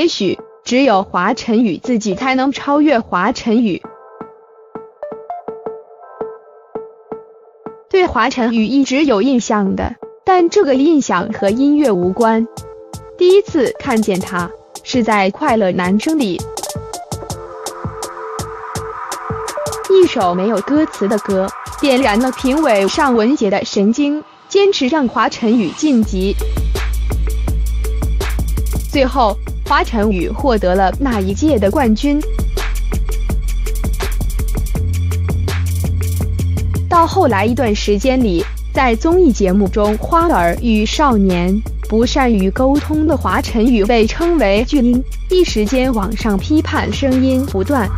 也许只有华晨宇自己才能超越华晨宇。对华晨宇一直有印象的，但这个印象和音乐无关。第一次看见他是在《快乐男生》里，一首没有歌词的歌点燃了评委尚雯婕的神经，坚持让华晨宇晋级。最后，华晨宇获得了那一届的冠军。到后来一段时间里，在综艺节目中，花儿与少年不善于沟通的华晨宇被称为巨婴，一时间网上批判声音不断。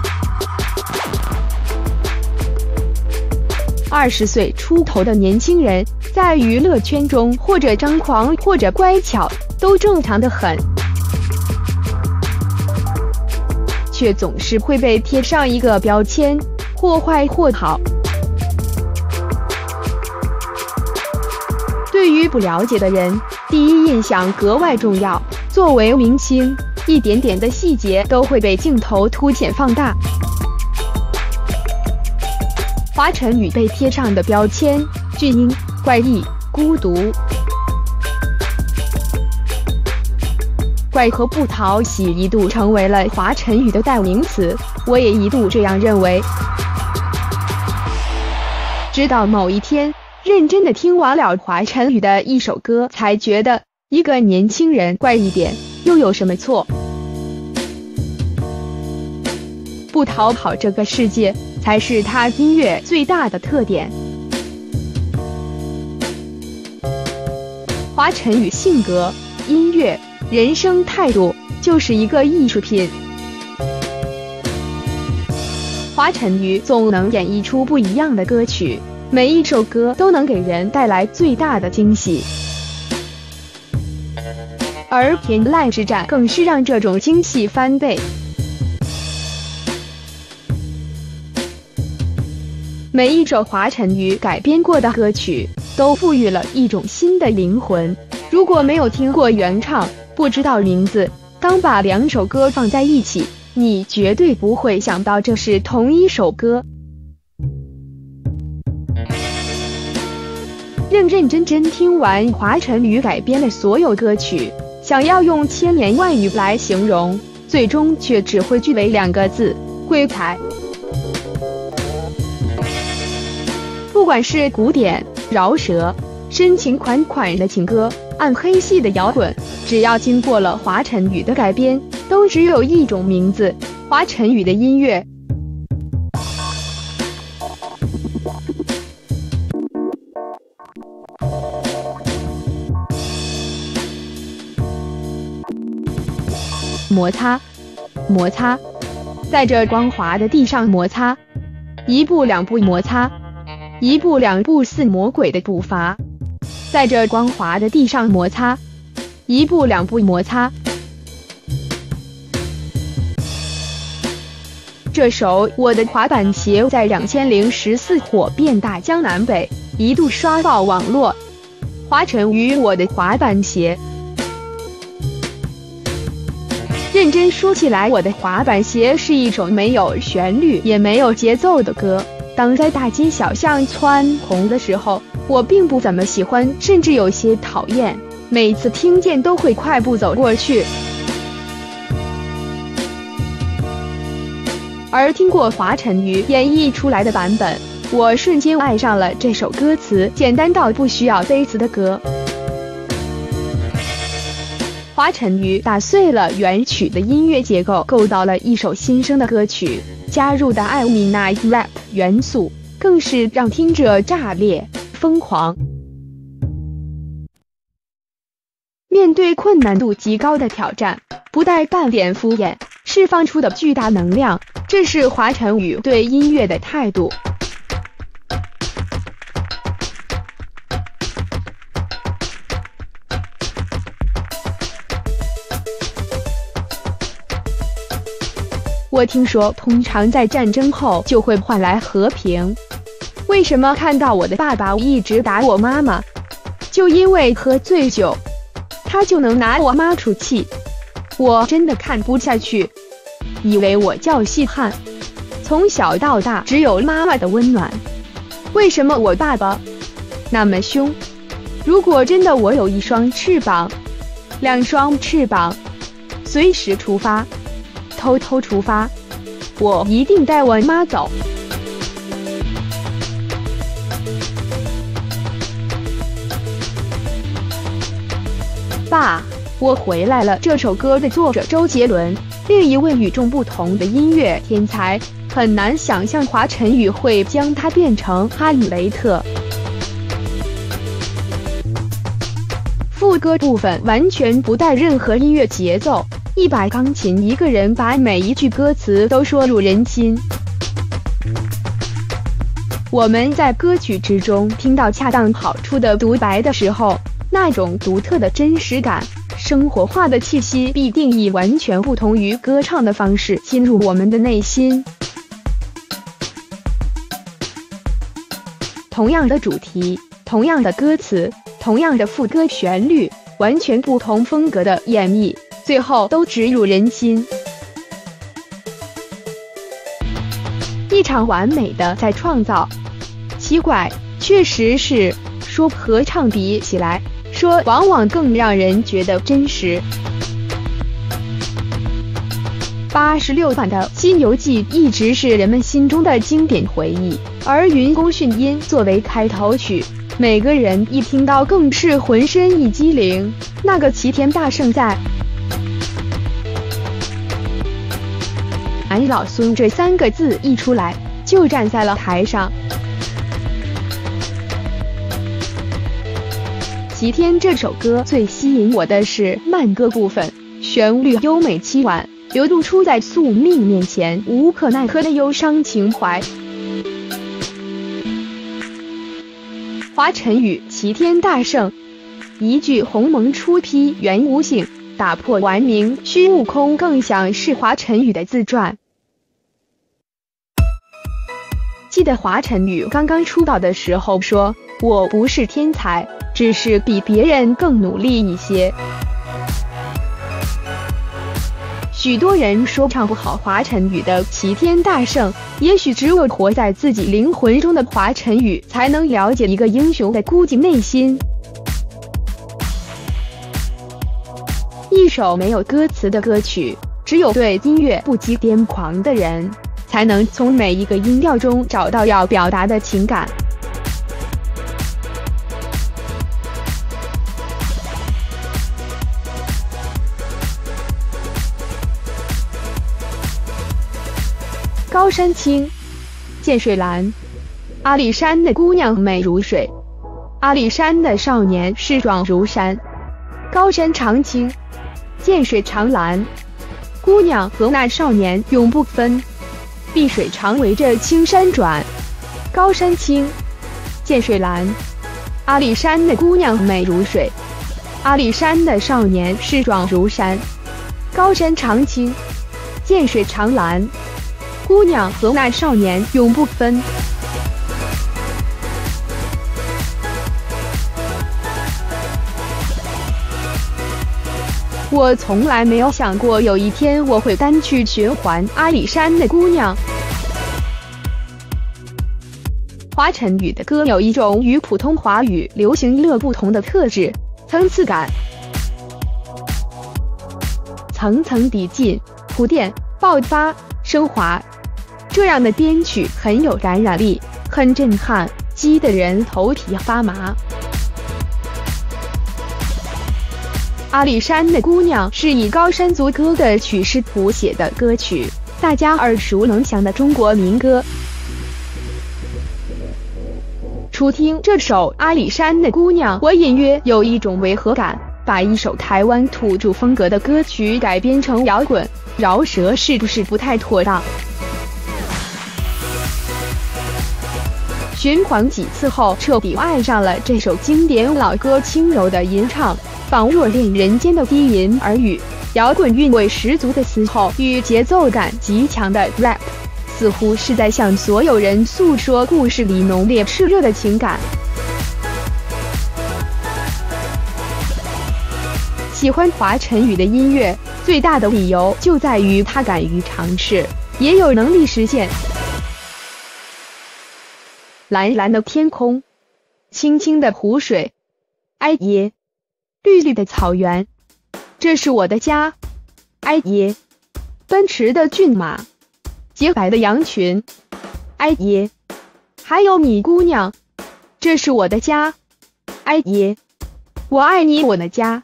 二十岁出头的年轻人，在娱乐圈中或者张狂，或者乖巧，都正常的很，却总是会被贴上一个标签，或坏或好。对于不了解的人，第一印象格外重要。作为明星，一点点的细节都会被镜头凸显放大。华晨宇被贴上的标签：巨婴、怪异、孤独。怪和不讨喜一度成为了华晨宇的代名词，我也一度这样认为。直到某一天。认真的听完了华晨宇的一首歌，才觉得一个年轻人怪一点又有什么错？不逃跑这个世界才是他音乐最大的特点。华晨宇性格、音乐、人生态度就是一个艺术品。华晨宇总能演绎出不一样的歌曲。每一首歌都能给人带来最大的惊喜，而《天籁之战》更是让这种惊喜翻倍。每一首华晨宇改编过的歌曲都赋予了一种新的灵魂。如果没有听过原唱，不知道名字，当把两首歌放在一起，你绝对不会想到这是同一首歌。认认真真听完华晨宇改编的所有歌曲，想要用千言万语来形容，最终却只会聚为两个字：鬼才。不管是古典、饶舌、深情款款的情歌、暗黑系的摇滚，只要经过了华晨宇的改编，都只有一种名字：华晨宇的音乐。摩擦，摩擦，在这光滑的地上摩擦，一步两步摩擦，一步两步似魔鬼的步伐，在这光滑的地上摩擦，一步两步摩擦。这首《我的滑板鞋》在两千零十四火遍大江南北，一度刷爆网络。华晨宇《我的滑板鞋》。认真说起来，我的滑板鞋是一首没有旋律也没有节奏的歌。当在大街小巷窜红的时候，我并不怎么喜欢，甚至有些讨厌。每次听见都会快步走过去。而听过华晨宇演绎出来的版本，我瞬间爱上了这首歌词简单到不需要背词的歌。华晨宇打碎了原曲的音乐结构，构造了一首新生的歌曲，加入的艾米纳 rap 元素更是让听者炸裂疯狂。面对困难度极高的挑战，不带半点敷衍，释放出的巨大能量，这是华晨宇对音乐的态度。我听说，通常在战争后就会换来和平。为什么看到我的爸爸一直打我妈妈？就因为喝醉酒，他就能拿我妈出气。我真的看不下去，以为我叫细汉，从小到大只有妈妈的温暖，为什么我爸爸那么凶？如果真的我有一双翅膀，两双翅膀，随时出发，偷偷出发，我一定带我妈走。爸，我回来了。这首歌的作者周杰伦，另一位与众不同的音乐天才，很难想象华晨宇会将他变成哈姆雷特。副歌部分完全不带任何音乐节奏，一把钢琴一个人把每一句歌词都说入人心。我们在歌曲之中听到恰当好处的独白的时候。那种独特的真实感、生活化的气息，必定以完全不同于歌唱的方式侵入我们的内心。同样的主题，同样的歌词，同样的副歌旋律，完全不同风格的演绎，最后都直入人心。一场完美的再创造。奇怪，确实是说合唱比起来。说往往更让人觉得真实。八十六版的《西游记》一直是人们心中的经典回忆，而《云宫迅音》作为开头曲，每个人一听到更是浑身一激灵。那个齐天大圣在，俺老孙这三个字一出来，就站在了台上。《齐天》这首歌最吸引我的是慢歌部分，旋律优美凄婉，流露出在宿命面前无可奈何的忧伤情怀。华晨宇，齐天大圣，一句鸿蒙初披元无性，打破完名虚悟空，更像是华晨宇的自传。记得华晨宇刚刚出道的时候说：“我不是天才。”只是比别人更努力一些。许多人说唱不好华晨宇的齐天大圣，也许只有活在自己灵魂中的华晨宇才能了解一个英雄的孤寂内心。一首没有歌词的歌曲，只有对音乐不羁癫狂的人，才能从每一个音调中找到要表达的情感。高山青，涧水蓝。阿里山的姑娘美如水，阿里山的少年势壮如山。高山长青，涧水长蓝。姑娘和那少年永不分，碧水长围着青山转。高山青，涧水蓝。阿里山的姑娘美如水，阿里山的少年是壮如山。高山长青，涧水长蓝。姑娘和那少年永不分。我从来没有想过有一天我会单曲循环《阿里山的姑娘》。华晨宇的歌有一种与普通华语流行乐不同的特质，层次感，层层递进，铺垫，爆发，升华。这样的编曲很有感染力，很震撼，激得人头皮发麻。阿里山的姑娘是以高山族歌的曲式谱写的歌曲，大家耳熟能详的中国民歌。初听这首阿里山的姑娘，我隐约有一种违和感，把一首台湾土著风格的歌曲改编成摇滚饶舌，是不是不太妥当？循环几次后，彻底爱上了这首经典老歌，轻柔的吟唱，仿若恋人间的低吟耳语，摇滚韵味十足的嘶吼与节奏感极强的 rap，似乎是在向所有人诉说故事里浓烈炽热的情感。喜欢华晨宇的音乐，最大的理由就在于他敢于尝试，也有能力实现。蓝蓝的天空，清清的湖水，哎耶，绿绿的草原，这是我的家。哎耶，奔驰的骏马，洁白的羊群，哎耶，还有米姑娘，这是我的家。哎耶，我爱你，我的家，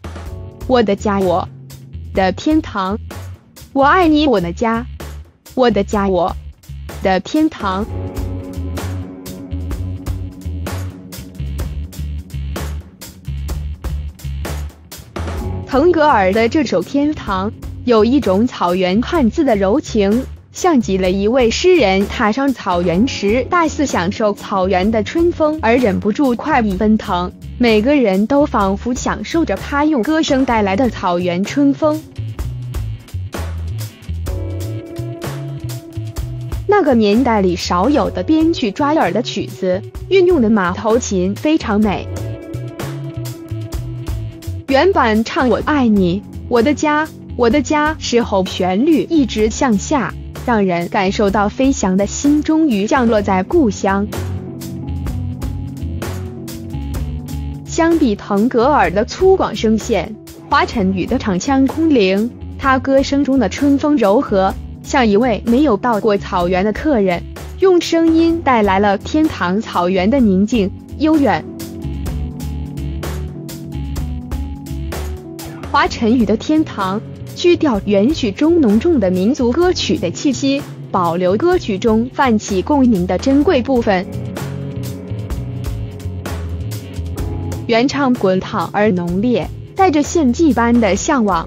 我的家，我的天堂。我爱你，我的家，我的家，我的天堂。腾格尔的这首《天堂》有一种草原汉字的柔情，像极了一位诗人踏上草原时大肆享受草原的春风而忍不住快意奔腾。每个人都仿佛享受着他用歌声带来的草原春风。那个年代里少有的编曲抓耳的曲子，运用的马头琴非常美。原版唱我爱你，我的家，我的家时候，旋律一直向下，让人感受到飞翔的心终于降落在故乡。相比腾格尔的粗犷声线，华晨宇的唱腔空灵，他歌声中的春风柔和，像一位没有到过草原的客人，用声音带来了天堂草原的宁静悠远。华晨宇的《天堂》去掉原曲中浓重的民族歌曲的气息，保留歌曲中泛起共鸣的珍贵部分。原唱滚烫而浓烈，带着献祭般的向往。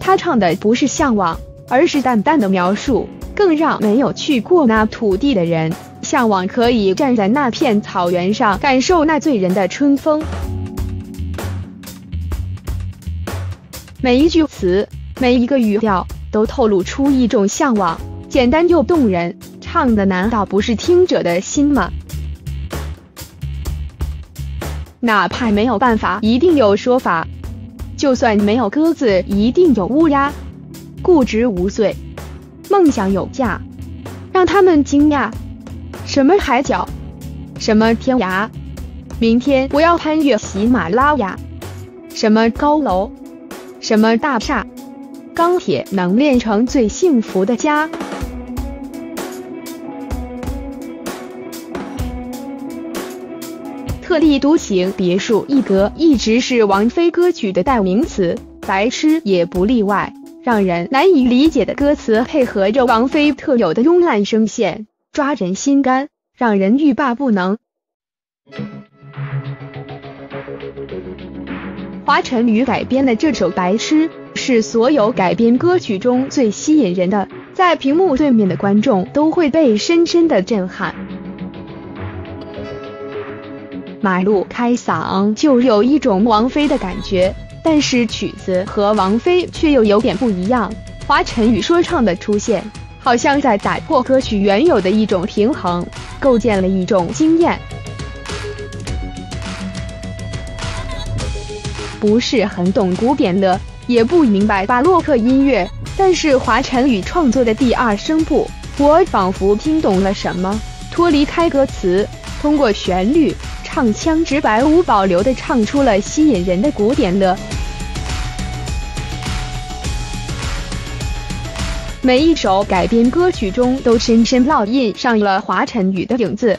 他唱的不是向往，而是淡淡的描述，更让没有去过那土地的人。向往可以站在那片草原上，感受那醉人的春风。每一句词，每一个语调，都透露出一种向往，简单又动人。唱的难道不是听者的心吗？哪怕没有办法，一定有说法。就算没有鸽子，一定有乌鸦。固执无罪，梦想有价，让他们惊讶。什么海角，什么天涯，明天我要攀越喜马拉雅。什么高楼，什么大厦，钢铁能炼成最幸福的家。特立独行、别墅一格，一直是王菲歌曲的代名词，白痴也不例外。让人难以理解的歌词，配合着王菲特有的慵懒声线。抓人心肝，让人欲罢不能。华晨宇改编的这首《白痴》是所有改编歌曲中最吸引人的，在屏幕对面的观众都会被深深的震撼。马路开嗓就有一种王菲的感觉，但是曲子和王菲却又有点不一样。华晨宇说唱的出现。好像在打破歌曲原有的一种平衡，构建了一种惊艳。不是很懂古典乐，也不明白巴洛克音乐，但是华晨宇创作的第二声部，我仿佛听懂了什么。脱离开歌词，通过旋律、唱腔，直白无保留地唱出了吸引人的古典乐。每一首改编歌曲中都深深烙印上了华晨宇的影子。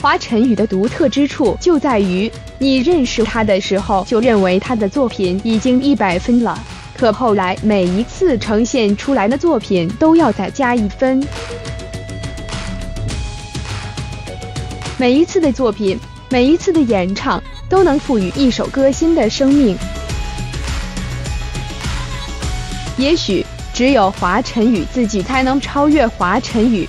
华晨宇的独特之处就在于，你认识他的时候就认为他的作品已经一百分了，可后来每一次呈现出来的作品都要再加一分。每一次的作品，每一次的演唱，都能赋予一首歌新的生命。也许只有华晨宇自己才能超越华晨宇。